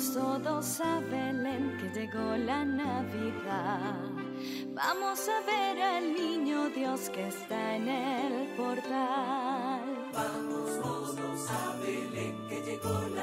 Todos a Belén que llegó la Navidad. Vamos a ver al niño Dios que está en el portal. Vamos todos a Belén que llegó la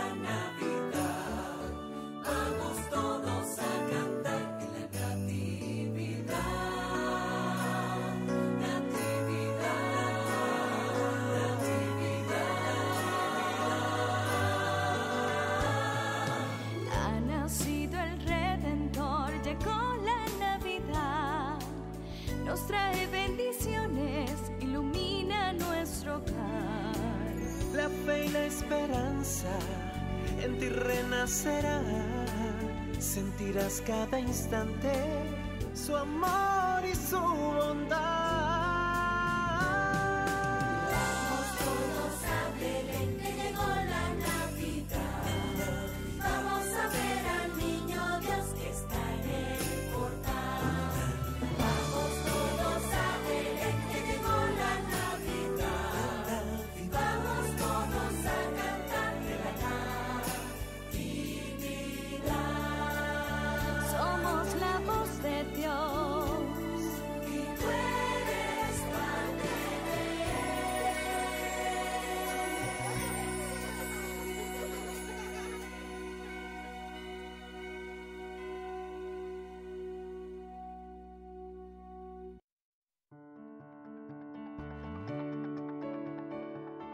en ti renacerá. Sentirás cada instante su amor y su bondad.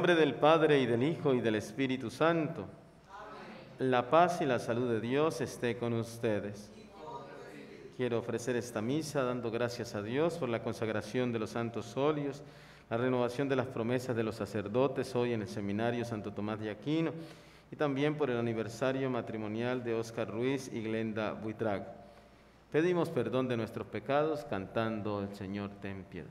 Nombre del Padre y del Hijo y del Espíritu Santo, la paz y la salud de Dios esté con ustedes. Quiero ofrecer esta misa dando gracias a Dios por la consagración de los santos óleos, la renovación de las promesas de los sacerdotes hoy en el Seminario Santo Tomás de Aquino y también por el aniversario matrimonial de Óscar Ruiz y Glenda Buitrago. Pedimos perdón de nuestros pecados cantando El Señor ten piedad.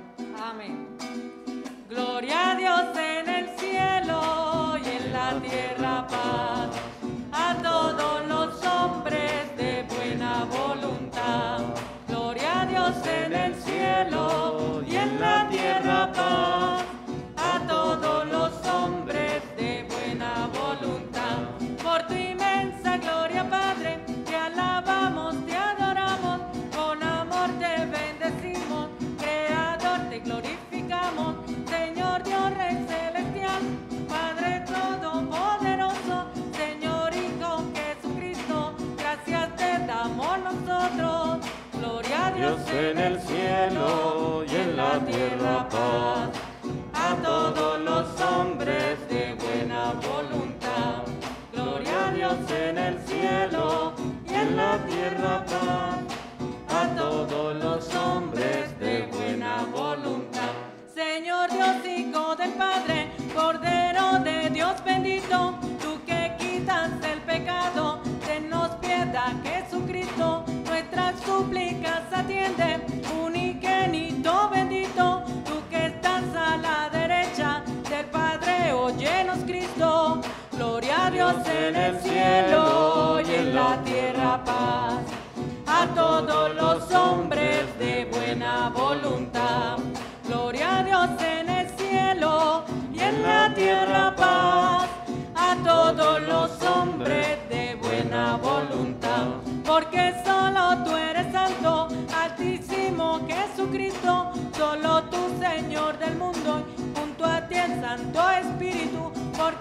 God will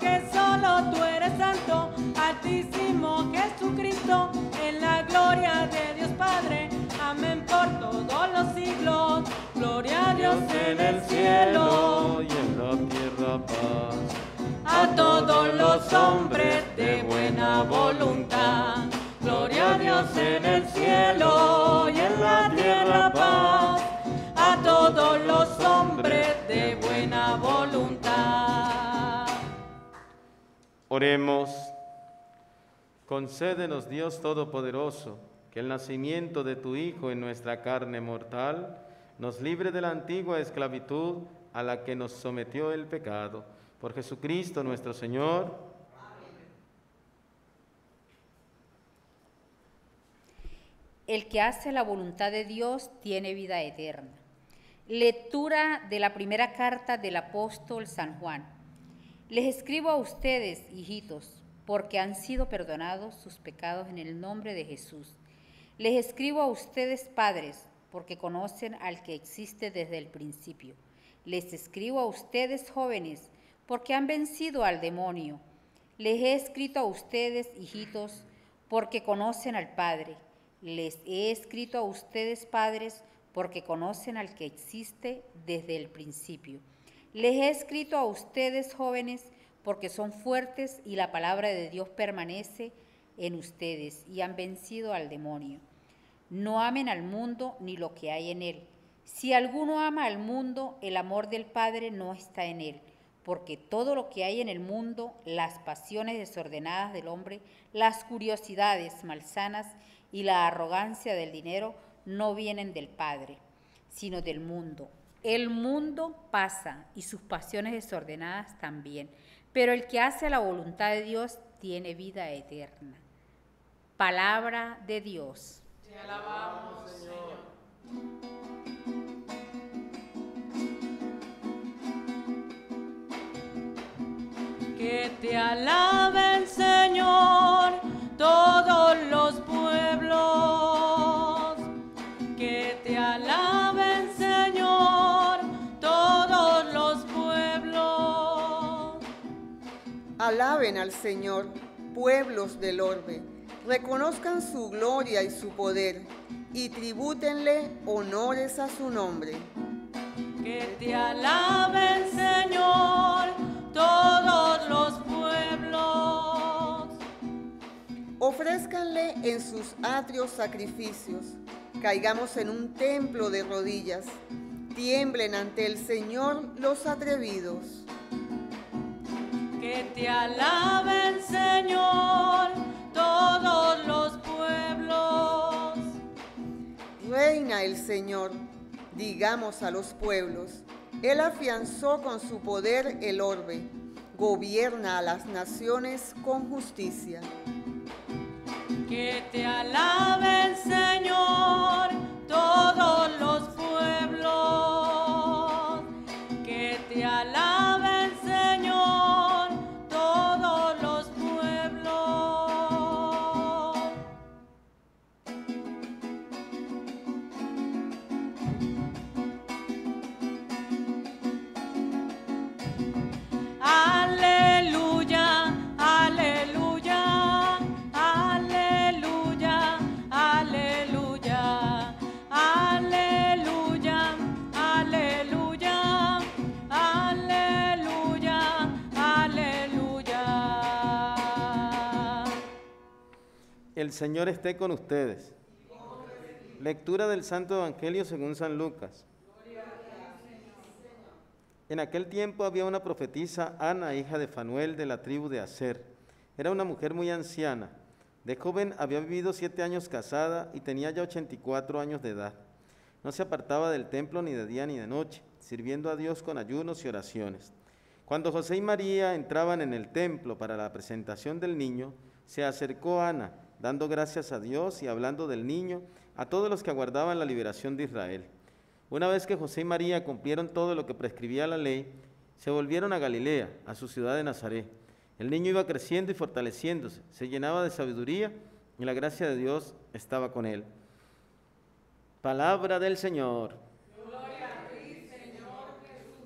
porque solo tú eres santo, altísimo Jesucristo, en la gloria de Dios Padre, amén por todos los siglos, gloria a Dios en el cielo. y en la tierra paz. a todos los hombres de buena voluntad. Gloria a Dios en el cielo Oremos. Concédenos, Dios Todopoderoso, que el nacimiento de tu Hijo en nuestra carne mortal nos libre de la antigua esclavitud a la que nos sometió el pecado. Por Jesucristo nuestro Señor. El que hace la voluntad de Dios tiene vida eterna. Lectura de la primera carta del apóstol San Juan. Les escribo a ustedes, hijitos, porque han sido perdonados sus pecados en el nombre de Jesús. Les escribo a ustedes, padres, porque conocen al que existe desde el principio. Les escribo a ustedes, jóvenes, porque han vencido al demonio. Les he escrito a ustedes, hijitos, porque conocen al Padre. Les he escrito a ustedes, padres, porque conocen al que existe desde el principio. Les he escrito a ustedes, jóvenes, porque son fuertes y la palabra de Dios permanece en ustedes y han vencido al demonio. No amen al mundo ni lo que hay en él. Si alguno ama al mundo, el amor del Padre no está en él, porque todo lo que hay en el mundo, las pasiones desordenadas del hombre, las curiosidades malsanas y la arrogancia del dinero no vienen del Padre, sino del mundo. El mundo pasa y sus pasiones desordenadas también, pero el que hace la voluntad de Dios tiene vida eterna. Palabra de Dios. Que te alaben, Alaben al Señor, pueblos del orbe, reconozcan su gloria y su poder, y tribútenle honores a su nombre. Que te alaben, Señor, todos los pueblos. Ofrézcanle en sus atrios sacrificios, caigamos en un templo de rodillas, tiemblen ante el Señor los atrevidos. Que te alaben, Señor, todos los pueblos. Reina el Señor, digamos a los pueblos. Él afianzó con su poder el orbe, gobierna a las naciones con justicia. Que te alaben, Señor, todos Señor esté con ustedes. Lectura del Santo Evangelio según San Lucas. En aquel tiempo había una profetisa, Ana, hija de Fanuel, de la tribu de Aser. Era una mujer muy anciana. De joven había vivido siete años casada y tenía ya 84 años de edad. No se apartaba del templo ni de día ni de noche, sirviendo a Dios con ayunos y oraciones. Cuando José y María entraban en el templo para la presentación del niño, se acercó Ana, dando gracias a Dios y hablando del niño a todos los que aguardaban la liberación de Israel. Una vez que José y María cumplieron todo lo que prescribía la ley, se volvieron a Galilea, a su ciudad de Nazaret. El niño iba creciendo y fortaleciéndose, se llenaba de sabiduría y la gracia de Dios estaba con él. Palabra del Señor.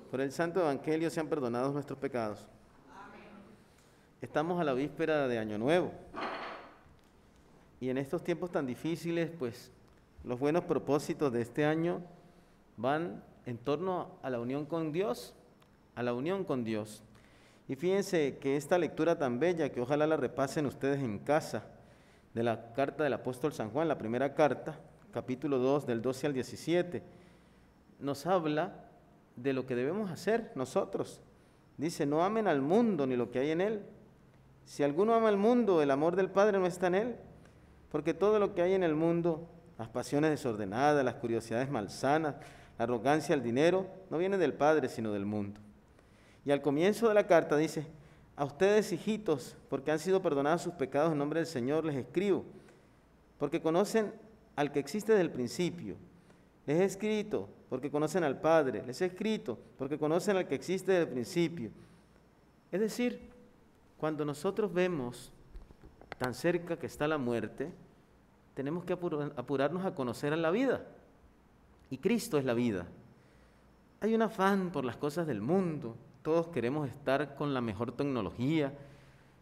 Por el Santo Evangelio sean perdonados nuestros pecados. Estamos a la víspera de Año Nuevo. Y en estos tiempos tan difíciles, pues los buenos propósitos de este año van en torno a la unión con Dios, a la unión con Dios. Y fíjense que esta lectura tan bella, que ojalá la repasen ustedes en casa, de la carta del apóstol San Juan, la primera carta, capítulo 2, del 12 al 17, nos habla de lo que debemos hacer nosotros. Dice, no amen al mundo ni lo que hay en él. Si alguno ama al mundo, el amor del Padre no está en él, porque todo lo que hay en el mundo, las pasiones desordenadas, las curiosidades malsanas, la arrogancia, el dinero, no viene del Padre, sino del mundo. Y al comienzo de la carta dice, a ustedes hijitos, porque han sido perdonados sus pecados en nombre del Señor, les escribo, porque conocen al que existe desde el principio. Les he escrito porque conocen al Padre. Les he escrito porque conocen al que existe desde el principio. Es decir, cuando nosotros vemos tan cerca que está la muerte, tenemos que apurarnos a conocer a la vida. Y Cristo es la vida. Hay un afán por las cosas del mundo. Todos queremos estar con la mejor tecnología,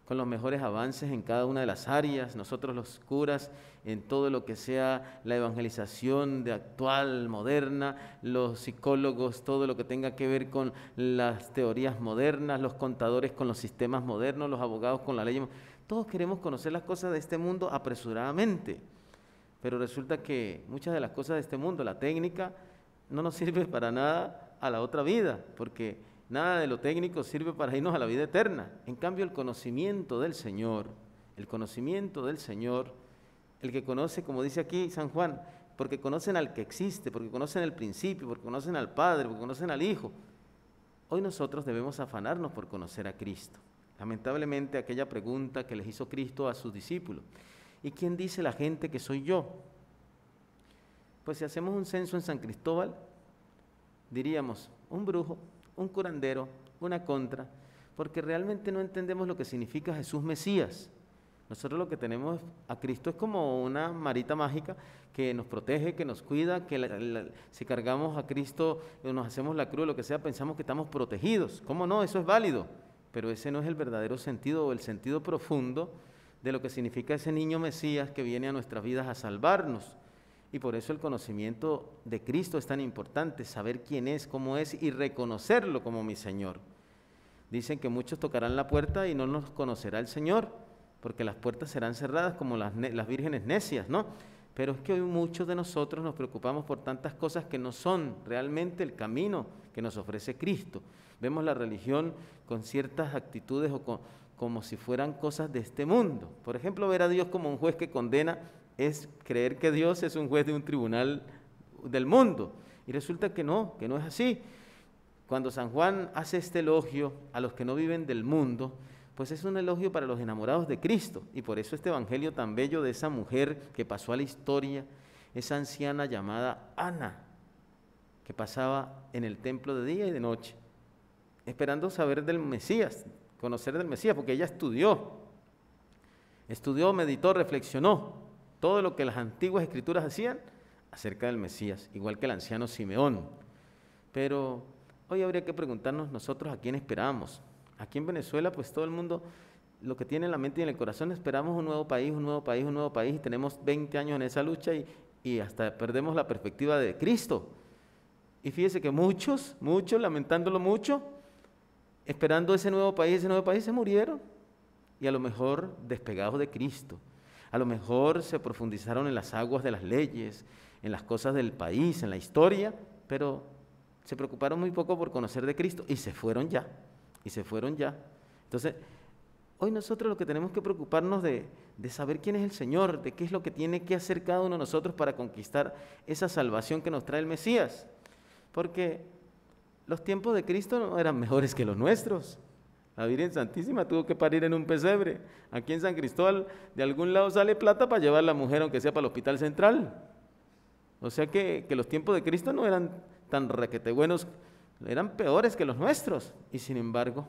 con los mejores avances en cada una de las áreas, nosotros los curas en todo lo que sea la evangelización de actual, moderna, los psicólogos, todo lo que tenga que ver con las teorías modernas, los contadores con los sistemas modernos, los abogados con la ley. Todos queremos conocer las cosas de este mundo apresuradamente, pero resulta que muchas de las cosas de este mundo, la técnica, no nos sirve para nada a la otra vida, porque Nada de lo técnico sirve para irnos a la vida eterna. En cambio, el conocimiento del Señor, el conocimiento del Señor, el que conoce, como dice aquí San Juan, porque conocen al que existe, porque conocen el principio, porque conocen al Padre, porque conocen al Hijo. Hoy nosotros debemos afanarnos por conocer a Cristo. Lamentablemente aquella pregunta que les hizo Cristo a sus discípulos. ¿Y quién dice la gente que soy yo? Pues si hacemos un censo en San Cristóbal, diríamos, un brujo, un curandero, una contra, porque realmente no entendemos lo que significa Jesús Mesías. Nosotros lo que tenemos a Cristo es como una marita mágica que nos protege, que nos cuida, que si cargamos a Cristo, nos hacemos la cruz, lo que sea, pensamos que estamos protegidos. ¿Cómo no? Eso es válido, pero ese no es el verdadero sentido o el sentido profundo de lo que significa ese niño Mesías que viene a nuestras vidas a salvarnos. Y por eso el conocimiento de Cristo es tan importante, saber quién es, cómo es y reconocerlo como mi Señor. Dicen que muchos tocarán la puerta y no nos conocerá el Señor, porque las puertas serán cerradas como las, las vírgenes necias, ¿no? Pero es que hoy muchos de nosotros nos preocupamos por tantas cosas que no son realmente el camino que nos ofrece Cristo. Vemos la religión con ciertas actitudes o como si fueran cosas de este mundo. Por ejemplo, ver a Dios como un juez que condena es creer que Dios es un juez de un tribunal del mundo. Y resulta que no, que no es así. Cuando San Juan hace este elogio a los que no viven del mundo, pues es un elogio para los enamorados de Cristo. Y por eso este evangelio tan bello de esa mujer que pasó a la historia, esa anciana llamada Ana, que pasaba en el templo de día y de noche, esperando saber del Mesías, conocer del Mesías, porque ella estudió, estudió, meditó, reflexionó todo lo que las antiguas escrituras hacían acerca del Mesías, igual que el anciano Simeón. Pero hoy habría que preguntarnos nosotros a quién esperamos. Aquí en Venezuela, pues todo el mundo lo que tiene en la mente y en el corazón, esperamos un nuevo país, un nuevo país, un nuevo país, y tenemos 20 años en esa lucha y, hasta perdemos la perspectiva de Cristo. Y fíjese que muchos, muchos, lamentándolo mucho, esperando ese nuevo país, ese nuevo país, se murieron. Y a lo mejor despegados de Cristo. A lo mejor se profundizaron en las aguas de las leyes, en las cosas del país, en la historia, pero se preocuparon muy poco por conocer de Cristo y se fueron ya, y se fueron ya. Entonces, hoy nosotros lo que tenemos que preocuparnos de, de saber quién es el Señor, de qué es lo que tiene que hacer cada uno de nosotros para conquistar esa salvación que nos trae el Mesías. Porque los tiempos de Cristo no eran mejores que los nuestros. La Virgen Santísima tuvo que parir en un pesebre. Aquí en San Cristóbal, de algún lado sale plata para llevar a la mujer, aunque sea para el hospital central. O sea que, que los tiempos de Cristo no eran tan requete buenos, eran peores que los nuestros. Y sin embargo,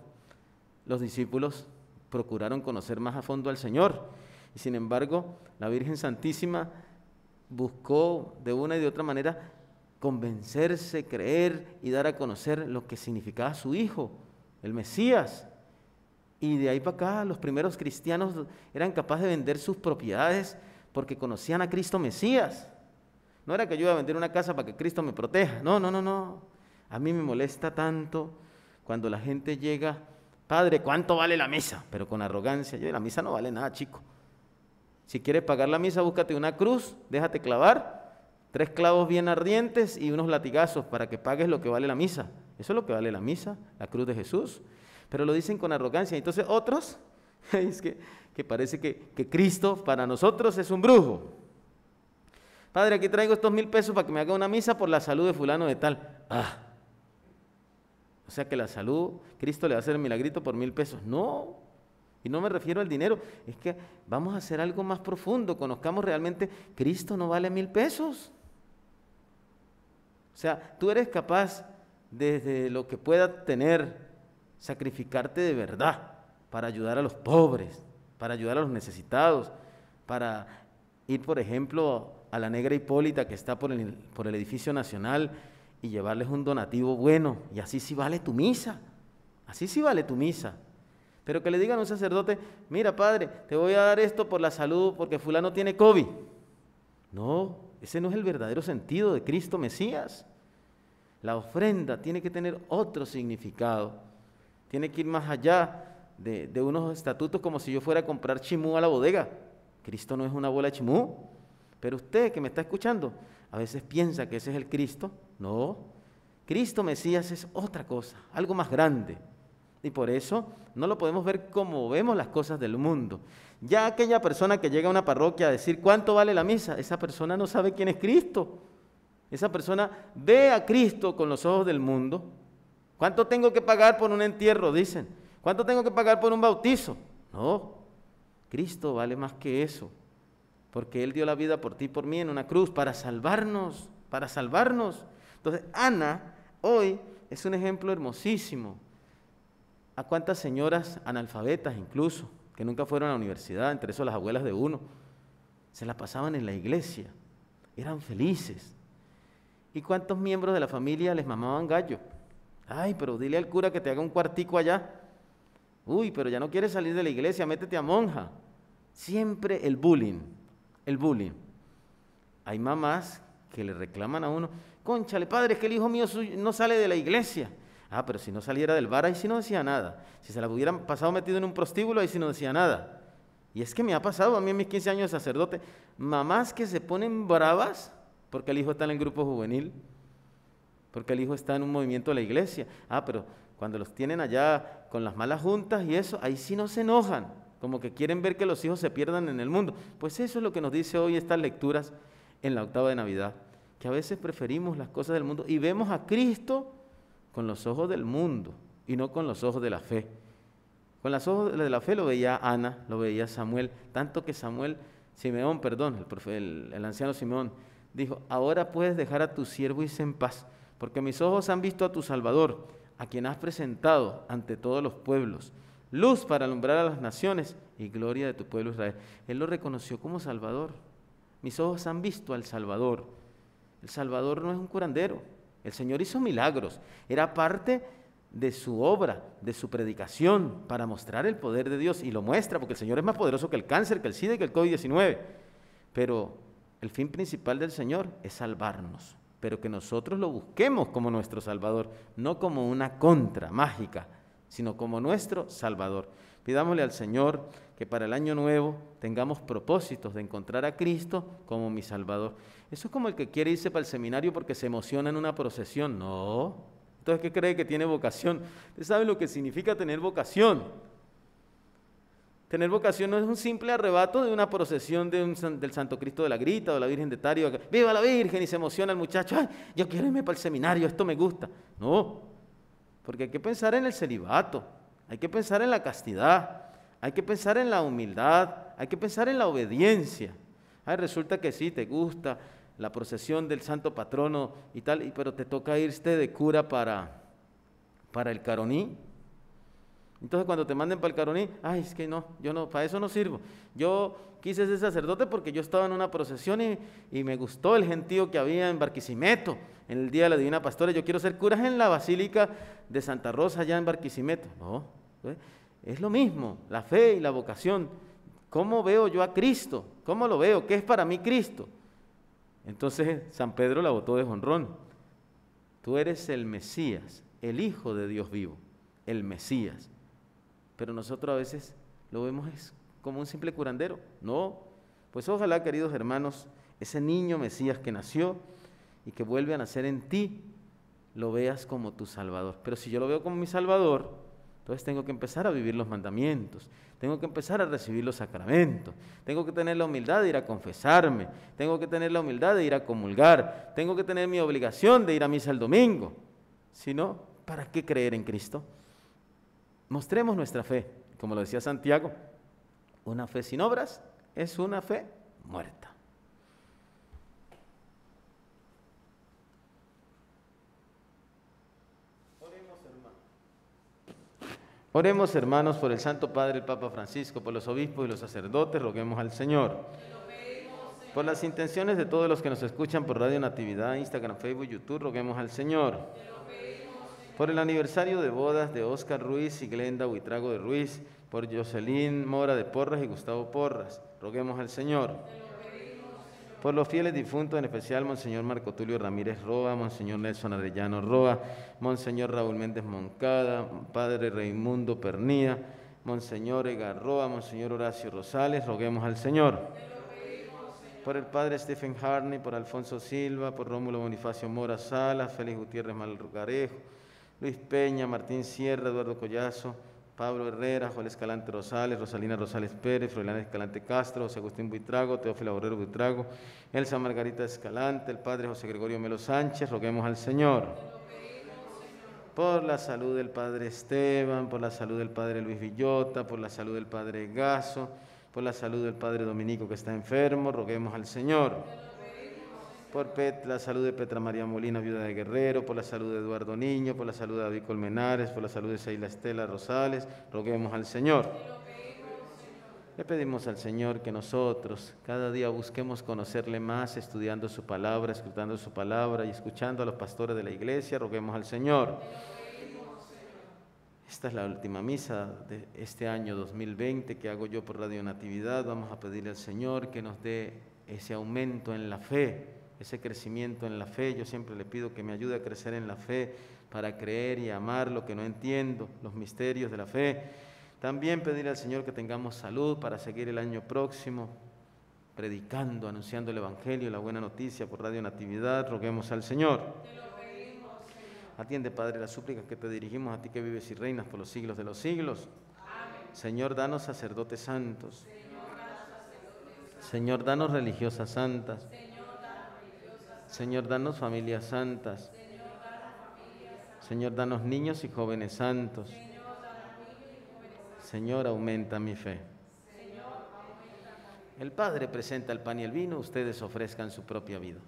los discípulos procuraron conocer más a fondo al Señor. Y sin embargo, la Virgen Santísima buscó de una y de otra manera convencerse, creer y dar a conocer lo que significaba su Hijo, el Mesías. Y de ahí para acá los primeros cristianos eran capaces de vender sus propiedades porque conocían a Cristo Mesías. No era que yo iba a vender una casa para que Cristo me proteja. No, no, no, no. A mí me molesta tanto cuando la gente llega, Padre, ¿cuánto vale la misa? Pero con arrogancia. Yo, la misa no vale nada, chico. Si quieres pagar la misa, búscate una cruz, déjate clavar, tres clavos bien ardientes y unos latigazos para que pagues lo que vale la misa. Eso es lo que vale la misa, la cruz de Jesús. Pero lo dicen con arrogancia. Entonces otros, es que, que parece que, que Cristo para nosotros es un brujo. Padre, aquí traigo estos mil pesos para que me haga una misa por la salud de fulano de tal. Ah. O sea que la salud, Cristo le va a hacer el milagrito por mil pesos. No. Y no me refiero al dinero, es que vamos a hacer algo más profundo, conozcamos realmente, Cristo no vale mil pesos. O sea, tú eres capaz desde lo que pueda tener, sacrificarte de verdad para ayudar a los pobres, para ayudar a los necesitados, para ir, por ejemplo, a la negra Hipólita que está por el, por el edificio nacional y llevarles un donativo bueno. Y así sí vale tu misa. Así sí vale tu misa. Pero que le digan a un sacerdote, mira padre, te voy a dar esto por la salud porque fulano tiene COVID. No, ese no es el verdadero sentido de Cristo Mesías. La ofrenda tiene que tener otro significado. Tiene que ir más allá de, de unos estatutos como si yo fuera a comprar chimú a la bodega. Cristo no es una bola de chimú. Pero usted que me está escuchando, a veces piensa que ese es el Cristo. No, Cristo Mesías es otra cosa, algo más grande. Y por eso no lo podemos ver como vemos las cosas del mundo. Ya aquella persona que llega a una parroquia a decir cuánto vale la misa, esa persona no sabe quién es Cristo. Esa persona ve a Cristo con los ojos del mundo. ¿Cuánto tengo que pagar por un entierro? Dicen. ¿Cuánto tengo que pagar por un bautizo? No, Cristo vale más que eso porque Él dio la vida por ti y por mí en una cruz para salvarnos, para salvarnos. Entonces, Ana hoy es un ejemplo hermosísimo. ¿A cuántas señoras analfabetas incluso, que nunca fueron a la universidad, entre eso las abuelas de uno, se la pasaban en la iglesia, eran felices? ¿Y cuántos miembros de la familia les mamaban gallo? Ay, pero dile al cura que te haga un cuartico allá. Uy, pero ya no quieres salir de la iglesia, métete a monja. Siempre el bullying el bullying. Hay mamás que le reclaman a uno, conchale, padre, es que el hijo mío no sale de la iglesia. Ah, pero si no saliera del bar, ahí sí no decía nada. Si se la hubieran pasado metido en un prostíbulo, ahí sí no decía nada. Y es que me ha pasado a mí en mis 15 años de sacerdote, mamás que se ponen bravas porque el hijo está en el grupo juvenil, porque el hijo está en un movimiento de la iglesia. Ah, pero cuando los tienen allá con las malas juntas y eso, ahí sí no se enojan como que quieren ver que los hijos se pierdan en el mundo. Pues eso es lo que nos dice hoy estas lecturas en la octava de Navidad, que a veces preferimos las cosas del mundo y vemos a Cristo con los ojos del mundo y no con los ojos de la fe. Con los ojos de la fe lo veía Ana, lo veía Samuel, tanto que Samuel, Simeón, perdón, el, el anciano Simeón, dijo, ahora puedes dejar a tu siervo y en paz, porque mis ojos han visto a tu Salvador, a quien has presentado ante todos los pueblos luz para alumbrar a las naciones y gloria de tu pueblo Israel. Él lo reconoció como Salvador. Mis ojos han visto al Salvador. El Salvador no es un curandero. El Señor hizo milagros. Era parte de su obra, de su predicación, para mostrar el poder de Dios. Y lo muestra, porque el Señor es más poderoso que el cáncer, que el SIDA y que el COVID-19. Pero el fin principal del Señor es salvarnos. Pero que nosotros lo busquemos como nuestro Salvador, no como una contra mágica sino como nuestro Salvador. Pidámosle al Señor que para el año nuevo tengamos propósitos de encontrar a Cristo como mi Salvador. Eso es como el que quiere irse para el seminario porque se emociona en una procesión. No. Entonces, ¿qué cree que tiene vocación? Usted sabe lo que significa tener vocación. Tener vocación no es un simple arrebato de una procesión del Santo Cristo de la Grita o la Virgen de Tario. ¡Viva la Virgen! Y se emociona el muchacho. ¡Ay, yo quiero irme para el seminario! Esto me gusta. No. Porque hay que pensar en el celibato, hay que pensar en la castidad, hay que pensar en la humildad, hay que pensar en la obediencia. Ay, resulta que sí, te gusta la procesión del santo patrono y tal, pero te toca irte de cura para, para el caroní. Entonces cuando te manden para el caroní, ay, es que no, yo no, para eso no sirvo. Yo quise ser sacerdote porque yo estaba en una procesión y, y me gustó el gentío que había en Barquisimeto, en el Día de la Divina Pastora. Yo quiero ser cura en la Basílica de Santa Rosa, allá en Barquisimeto. No, es lo mismo, la fe y la vocación. ¿Cómo veo yo a Cristo? ¿Cómo lo veo? ¿Qué es para mí Cristo? Entonces San Pedro la botó de jonrón. Tú eres el Mesías, el Hijo de Dios vivo, el Mesías. Pero nosotros a veces lo vemos es como un simple curandero. No, pues ojalá, queridos hermanos, ese niño Mesías que nació y que vuelve a nacer en ti, lo veas como tu Salvador. Pero si yo lo veo como mi Salvador, entonces tengo que empezar a vivir los mandamientos, tengo que empezar a recibir los sacramentos, tengo que tener la humildad de ir a confesarme, tengo que tener la humildad de ir a comulgar, tengo que tener mi obligación de ir a misa el domingo. Si no, ¿para qué creer en Cristo? Mostremos nuestra fe, como lo decía Santiago, una fe sin obras es una fe muerta. Oremos, hermanos, por el Santo Padre, el Papa Francisco, por los obispos y los sacerdotes, roguemos al Señor. Por las intenciones de todos los que nos escuchan por Radio Natividad, Instagram, Facebook, YouTube, roguemos al Señor. Por el aniversario de bodas de Oscar Ruiz y Glenda Huitrago de Ruiz, por Jocelyn Mora de Porras y Gustavo Porras, roguemos al Señor. Por los fieles difuntos, en especial Monseñor Marco Tulio Ramírez Roa, Monseñor Nelson Arellano Roa, Monseñor Raúl Méndez Moncada, Padre Raimundo Pernía, Monseñor Egar Roa, Monseñor Horacio Rosales, roguemos al Señor. Por el Padre Stephen Harney, por Alfonso Silva, por Rómulo Bonifacio Mora Salas, Félix Gutiérrez Malgarejo, Luis Peña, Martín Sierra, Eduardo Collazo, Pablo Herrera, Joel Escalante Rosales, Rosalina Rosales Pérez, Froilán Escalante Castro, José Agustín Buitrago, Teófilo Borrero Buitrago, Elsa Margarita Escalante, el Padre José Gregorio Melo Sánchez, roguemos al Señor. Por la salud del Padre Esteban, por la salud del Padre Luis Villota, por la salud del Padre Gaso, por la salud del Padre Dominico que está enfermo, roguemos al Señor por la salud de Petra María Molina, viuda de Guerrero, por la salud de Eduardo Niño, por la salud de David Colmenares, por la salud de Seila Estela Rosales, roguemos al Señor. Le pedimos al Señor que nosotros cada día busquemos conocerle más, estudiando su palabra, escrutando su palabra y escuchando a los pastores de la iglesia, roguemos al Señor. Esta es la última misa de este año 2020 que hago yo por Radio Natividad. Vamos a pedirle al Señor que nos dé ese aumento en la fe, ese crecimiento en la fe. Yo siempre le pido que me ayude a crecer en la fe para creer y amar lo que no entiendo, los misterios de la fe. También pedirle al Señor que tengamos salud para seguir el año próximo predicando, anunciando el Evangelio, la buena noticia por Radio Natividad. Roguemos al Señor. Atiende, Padre, las súplicas que te dirigimos a ti que vives y reinas por los siglos de los siglos. Señor, danos sacerdotes santos. Señor, danos religiosas santas. Señor, danos familias santas. Señor, danos niños y jóvenes santos. Señor, aumenta mi fe. El Padre presenta el pan y el vino, ustedes ofrezcan su propia vida.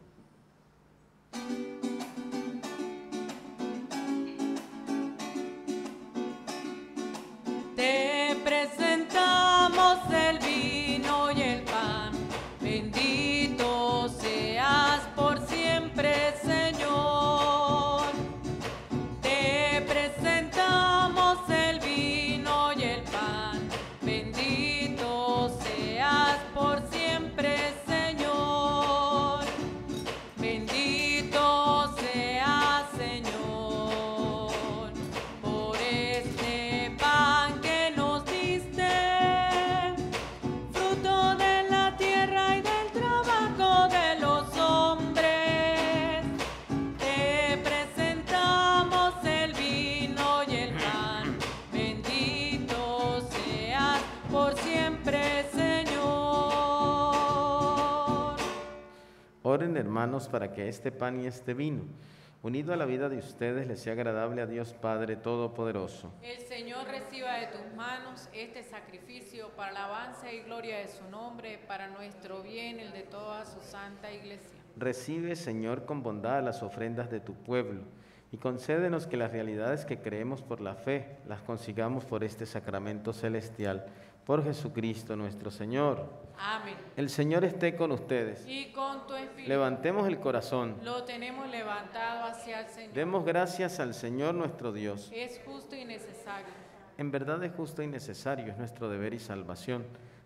Oren hermanos para que este pan y este vino, unido a la vida de ustedes, les sea agradable a Dios Padre Todopoderoso. El Señor reciba de tus manos este sacrificio para la alabanza y gloria de su nombre, para nuestro bien, el de toda su santa iglesia. Recibe, Señor, con bondad las ofrendas de tu pueblo y concédenos que las realidades que creemos por la fe las consigamos por este sacramento celestial. Por Jesucristo nuestro Señor. Amén. El Señor esté con ustedes. Y con tu espíritu Levantemos el corazón. lo tenemos levantado hacia el Señor. Demos gracias al Señor nuestro Dios. Es justo y necesario. En verdad es justo y necesario, es nuestro deber y salvación.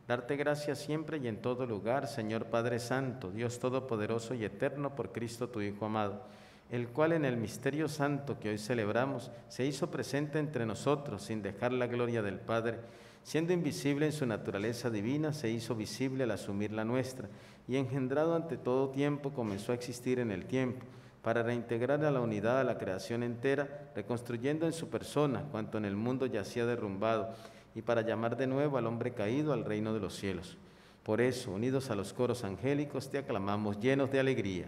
Darte gracias siempre y en todo lugar, Señor Padre Santo, Dios Todopoderoso y Eterno, por Cristo tu Hijo amado, el cual en el misterio santo que hoy celebramos se hizo presente entre nosotros sin dejar la gloria del Padre. Siendo invisible en su naturaleza divina, se hizo visible al asumir la nuestra, y engendrado ante todo tiempo comenzó a existir en el tiempo para reintegrar a la unidad a la creación entera, reconstruyendo en su persona cuanto en el mundo yacía derrumbado, y para llamar de nuevo al hombre caído al reino de los cielos. Por eso, unidos a los coros angélicos, te aclamamos llenos de alegría.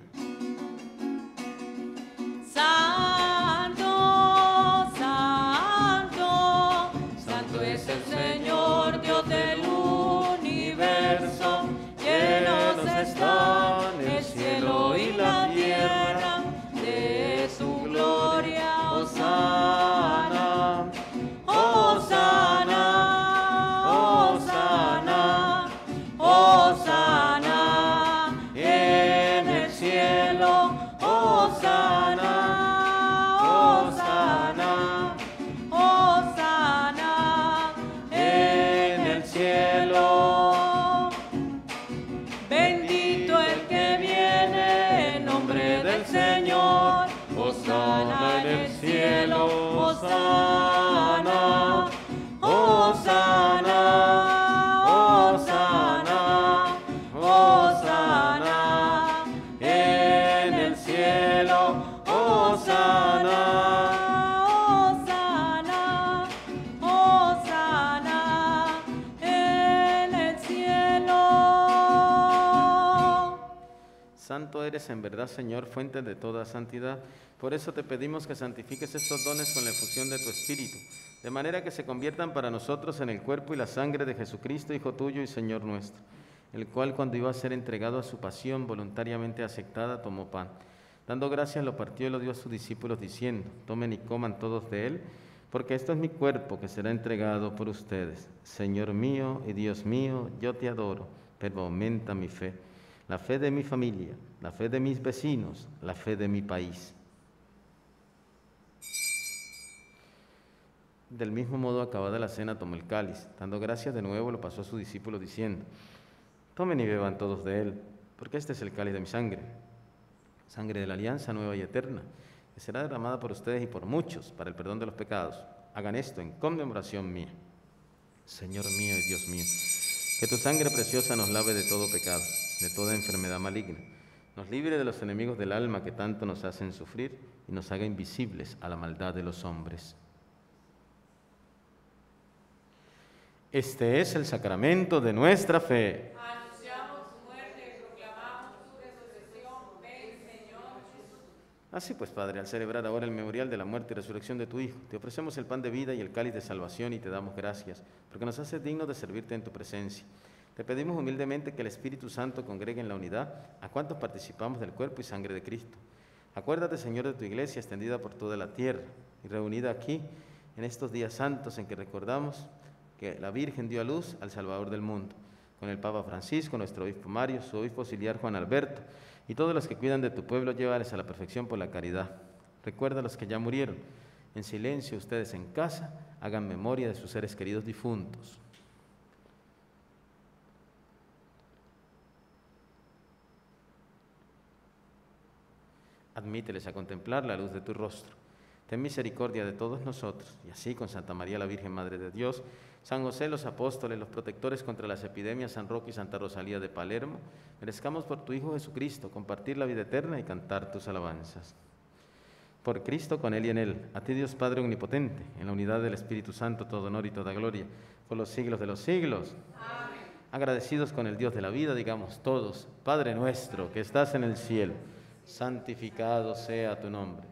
Señor, fuente de toda santidad. Por eso te pedimos que santifiques estos dones con la efusión de tu Espíritu, de manera que se conviertan para nosotros en el cuerpo y la sangre de Jesucristo, Hijo tuyo y Señor nuestro, el cual cuando iba a ser entregado a su pasión voluntariamente aceptada, tomó pan. Dando gracias lo partió y lo dio a sus discípulos diciendo, tomen y coman todos de él, porque esto es mi cuerpo que será entregado por ustedes. Señor mío y Dios mío, yo te adoro, pero aumenta mi fe, la fe de mi familia, la fe de mis vecinos, la fe de mi país. Del mismo modo, acabada la cena, tomó el cáliz. Dando gracias de nuevo, lo pasó a sus discípulos diciendo, tomen y beban todos de él, porque este es el cáliz de mi sangre, sangre de la alianza nueva y eterna, que será derramada por ustedes y por muchos para el perdón de los pecados. Hagan esto en conmemoración mía. Señor mío y Dios mío, que tu sangre preciosa nos lave de todo pecado, de toda enfermedad maligna, nos libre de los enemigos del alma que tanto nos hacen sufrir y nos haga invisibles a la maldad de los hombres. Este es el sacramento de nuestra fe. Anunciamos su muerte y proclamamos su resurrección. Ven, Señor Jesús. Así pues, Padre, al celebrar ahora el memorial de la muerte y resurrección de tu Hijo, te ofrecemos el pan de vida y el cáliz de salvación y te damos gracias, porque nos haces dignos de servirte en tu presencia. Te pedimos humildemente que el Espíritu Santo congregue en la unidad a cuantos participamos del cuerpo y sangre de Cristo. Acuérdate, Señor, de tu iglesia extendida por toda la tierra y reunida aquí en estos días santos en que recordamos que la Virgen dio a luz al Salvador del mundo, con el Papa Francisco, nuestro obispo Mario, su obispo auxiliar Juan Alberto, y todos los que cuidan de tu pueblo, llévales a la perfección por la caridad. Recuerda a los que ya murieron. En silencio, ustedes en casa, hagan memoria de sus seres queridos difuntos. Admíteles a contemplar la luz de tu rostro. Ten misericordia de todos nosotros, y así con Santa María la Virgen Madre de Dios, San José, los apóstoles, los protectores contra las epidemias, San Roque y Santa Rosalía de Palermo, merezcamos por tu Hijo Jesucristo compartir la vida eterna y cantar tus alabanzas. Por Cristo, con Él y en Él, a ti Dios Padre Omnipotente, en la unidad del Espíritu Santo, todo honor y toda gloria, por los siglos de los siglos. Agradecidos con el Dios de la vida, digamos todos, Padre nuestro que estás en el cielo, santificado sea tu nombre.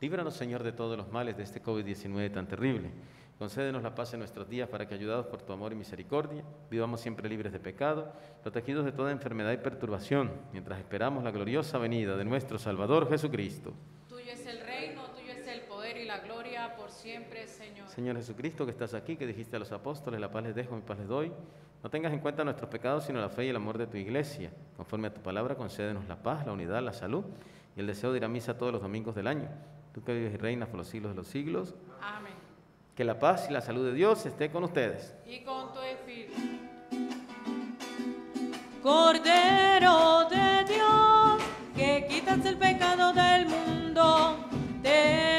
Líbranos, Señor, de todos los males de este COVID-19 tan terrible. Concédenos la paz en nuestros días para que, ayudados por tu amor y misericordia, vivamos siempre libres de pecado, protegidos de toda enfermedad y perturbación, mientras esperamos la gloriosa venida de nuestro Salvador Jesucristo. Tuyo es el reino, tuyo es el poder y la gloria por siempre, Señor. Señor Jesucristo, que estás aquí, que dijiste a los apóstoles, la paz les dejo, mi paz les doy. No tengas en cuenta nuestros pecados, sino la fe y el amor de tu iglesia. Conforme a tu palabra, concédenos la paz, la unidad, la salud y el deseo de ir a misa todos los domingos del año. Tú que vives y reinas por los siglos de los siglos. Amén. Que la paz y la salud de Dios esté con ustedes. Y con tu espíritu. Cordero de Dios, que quitas el pecado del mundo, ten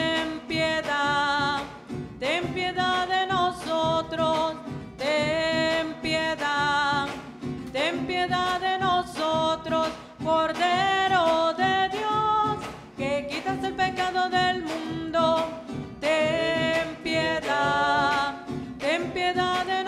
del mundo, ten piedad, ten piedad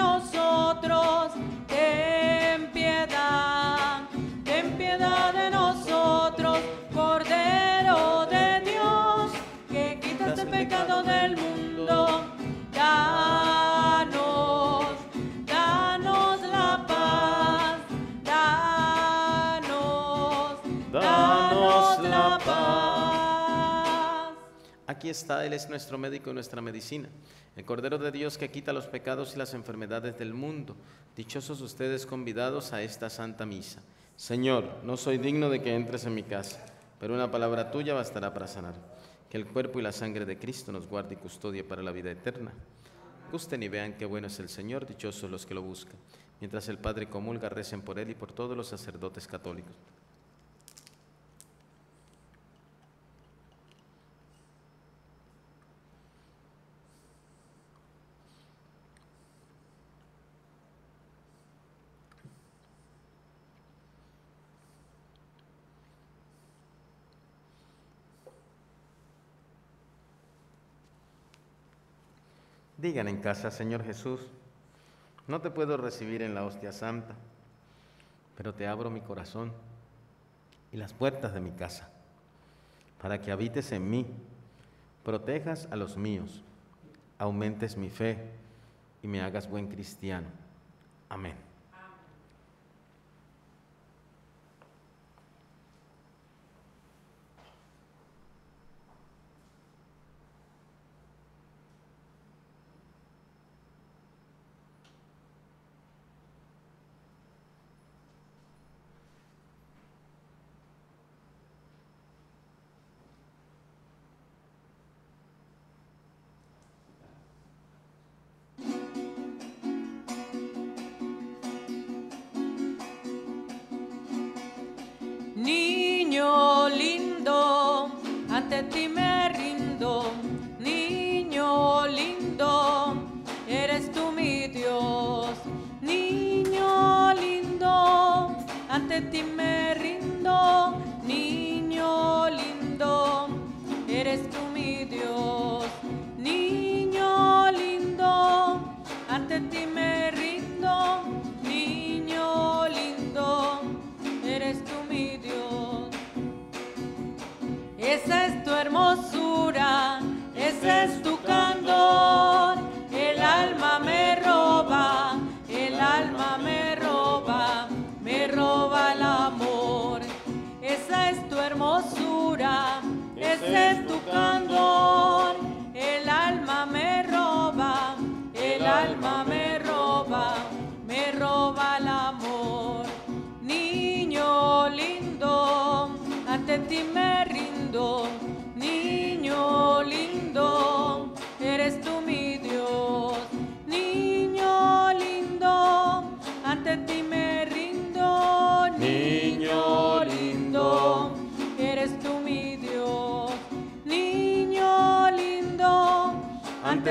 Aquí está, Él es nuestro médico y nuestra medicina, el Cordero de Dios que quita los pecados y las enfermedades del mundo. Dichosos ustedes convidados a esta santa misa. Señor, no soy digno de que entres en mi casa, pero una palabra tuya bastará para sanar. Que el cuerpo y la sangre de Cristo nos guarde y custodie para la vida eterna. Gusten y vean qué bueno es el Señor, dichosos los que lo buscan. Mientras el Padre comulga, recen por él y por todos los sacerdotes católicos. Digan en casa, Señor Jesús, no te puedo recibir en la hostia santa, pero te abro mi corazón y las puertas de mi casa, para que habites en mí, protejas a los míos, aumentes mi fe y me hagas buen cristiano. Amén.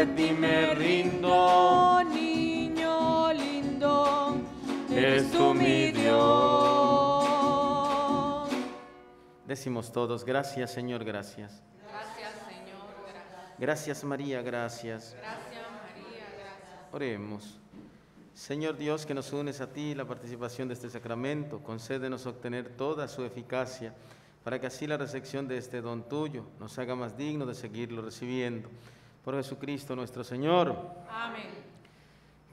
Ante ti me rindo. Niño lindo, eres tú mi Dios. Decimos todos, gracias Señor, gracias. Gracias, Señor. Gracias. Gracias María, gracias. Gracias, María. Gracias. Oremos. Señor Dios, que nos unes a ti la participación de este sacramento, concédenos obtener toda su eficacia, para que así la recepción de este don tuyo nos haga más dignos de seguirlo recibiendo. Por Jesucristo nuestro Señor. Amén.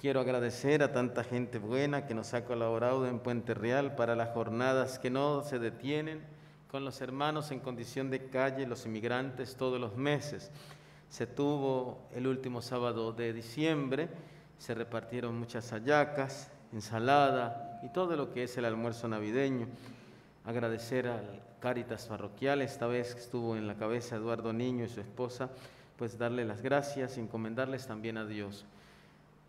Quiero agradecer a tanta gente buena que nos ha colaborado en Puente Real para las jornadas que no se detienen con los hermanos en condición de calle, los inmigrantes, todos los meses. Se tuvo el último sábado de diciembre, se repartieron muchas hallacas, ensalada y todo lo que es el almuerzo navideño. Agradecer al Cáritas Parroquial, esta vez estuvo en la cabeza Eduardo Niño y su esposa, pues darle las gracias y encomendarles también a Dios.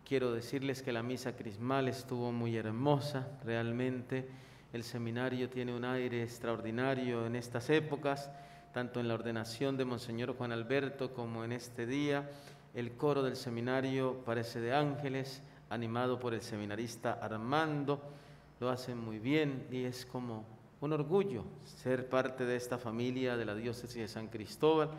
Quiero decirles que la misa crismal estuvo muy hermosa, realmente el seminario tiene un aire extraordinario en estas épocas, tanto en la ordenación de Monseñor Juan Alberto como en este día. El coro del seminario parece de ángeles, animado por el seminarista Armando, lo hacen muy bien y es como un orgullo ser parte de esta familia de la diócesis de San Cristóbal,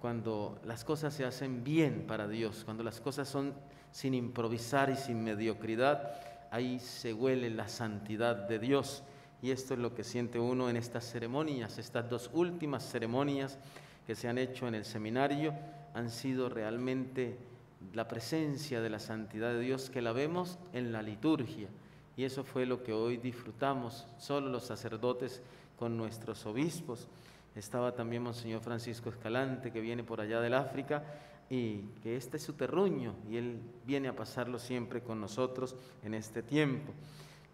cuando las cosas se hacen bien para Dios, cuando las cosas son sin improvisar y sin mediocridad, ahí se huele la santidad de Dios. Y esto es lo que siente uno en estas ceremonias, estas dos últimas ceremonias que se han hecho en el seminario, han sido realmente la presencia de la santidad de Dios que la vemos en la liturgia. Y eso fue lo que hoy disfrutamos, solo los sacerdotes con nuestros obispos. Estaba también Monseñor Francisco Escalante, que viene por allá del África, y que este es su terruño, y él viene a pasarlo siempre con nosotros en este tiempo.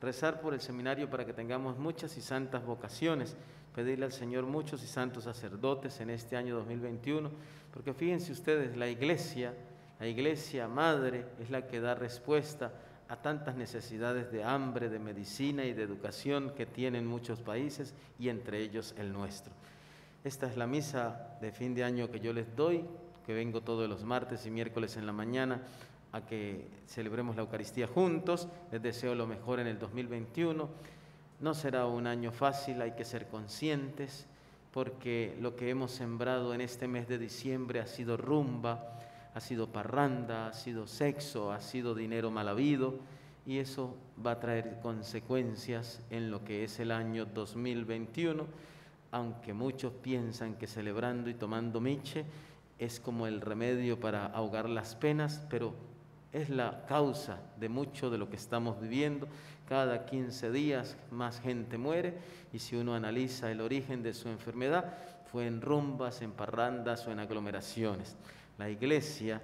Rezar por el seminario para que tengamos muchas y santas vocaciones, pedirle al Señor muchos y santos sacerdotes en este año 2021, porque fíjense ustedes, la iglesia, la iglesia madre es la que da respuesta a tantas necesidades de hambre, de medicina y de educación que tienen muchos países y entre ellos el nuestro. Esta es la misa de fin de año que yo les doy, que vengo todos los martes y miércoles en la mañana a que celebremos la Eucaristía juntos. Les deseo lo mejor en el 2021. No será un año fácil, hay que ser conscientes, porque lo que hemos sembrado en este mes de diciembre ha sido rumba, ha sido parranda, ha sido sexo, ha sido dinero mal habido, y eso va a traer consecuencias en lo que es el año 2021, aunque muchos piensan que celebrando y tomando miche es como el remedio para ahogar las penas, pero es la causa de mucho de lo que estamos viviendo. Cada 15 días más gente muere y si uno analiza el origen de su enfermedad, fue en rumbas, en parrandas o en aglomeraciones. La iglesia,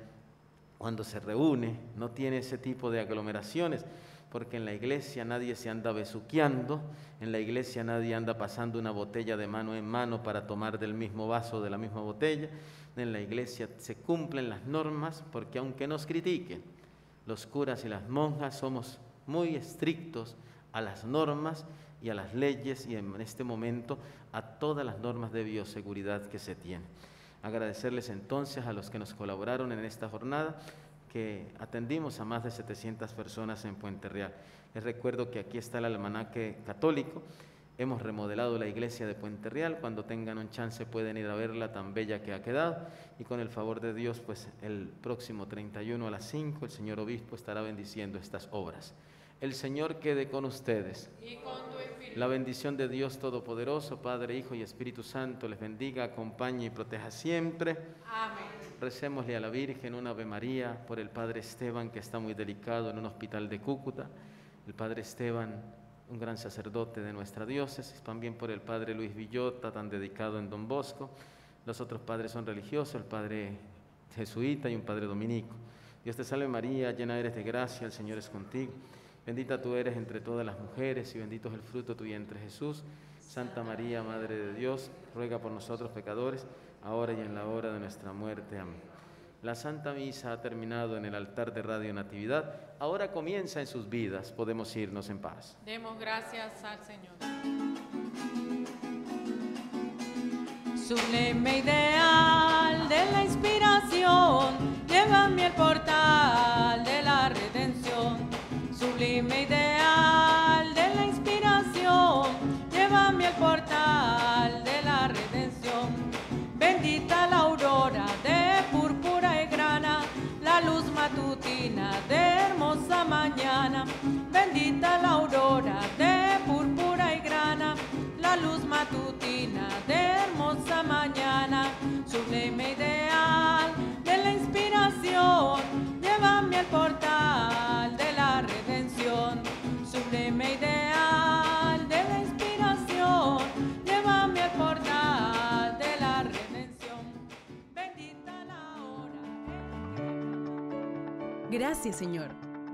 cuando se reúne, no tiene ese tipo de aglomeraciones, porque en la iglesia nadie se anda besuqueando, en la iglesia nadie anda pasando una botella de mano en mano para tomar del mismo vaso de la misma botella. En la iglesia se cumplen las normas porque aunque nos critiquen, los curas y las monjas somos muy estrictos a las normas y a las leyes y en este momento a todas las normas de bioseguridad que se tienen. Agradecerles entonces a los que nos colaboraron en esta jornada, que atendimos a más de 700 personas en Puente Real. Les recuerdo que aquí está el almanaque católico. Hemos remodelado la iglesia de Puente Real. Cuando tengan un chance pueden ir a verla tan bella que ha quedado. Y con el favor de Dios, pues el próximo 31 a las 5 el señor obispo estará bendiciendo estas obras. El Señor quede con ustedes. Y con tu espíritu. La bendición de Dios Todopoderoso, Padre, Hijo y Espíritu Santo les bendiga, acompañe y proteja siempre. Amén. Recémosle a la Virgen una Ave María por el Padre Esteban, que está muy delicado en un hospital de Cúcuta. El Padre Esteban, un gran sacerdote de nuestra diócesis. También por el Padre Luis Villota, tan dedicado en Don Bosco. Los otros padres son religiosos, el Padre jesuita y un Padre dominico. Dios te salve María, llena eres de gracia, el Señor es contigo. Bendita tú eres entre todas las mujeres y bendito es el fruto de tu vientre Jesús. Santa María, Madre de Dios, ruega por nosotros pecadores, ahora y en la hora de nuestra muerte. Amén. La Santa Misa ha terminado en el altar de Radio Natividad. Ahora comienza en sus vidas. Podemos irnos en paz. Demos gracias al Señor. Sublime ideal de la inspiración, llévame al portal de la redención. Sublime ideal calienta la aurora de púrpura y grana, la luz matutina de hermosa mañana, sublime ideal de la inspiración, llévame al portal de la redención, sublime ideal de la inspiración, llévame al portal de la redención. Bendita la hora. Gracias, Señor